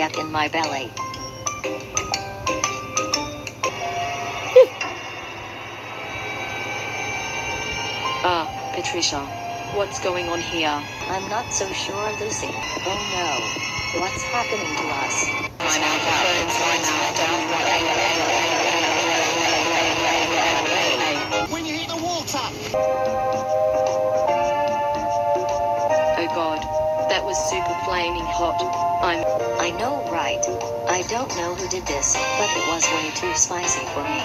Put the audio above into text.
get in my belly. Ah, Patricia. What's going on here? I'm not so sure, Lucy. Oh no. What's happening to us? When you hit the water. Oh god. That was super flaming hot. I'm. I know, right? I don't know who did this, but it was way too spicy for me.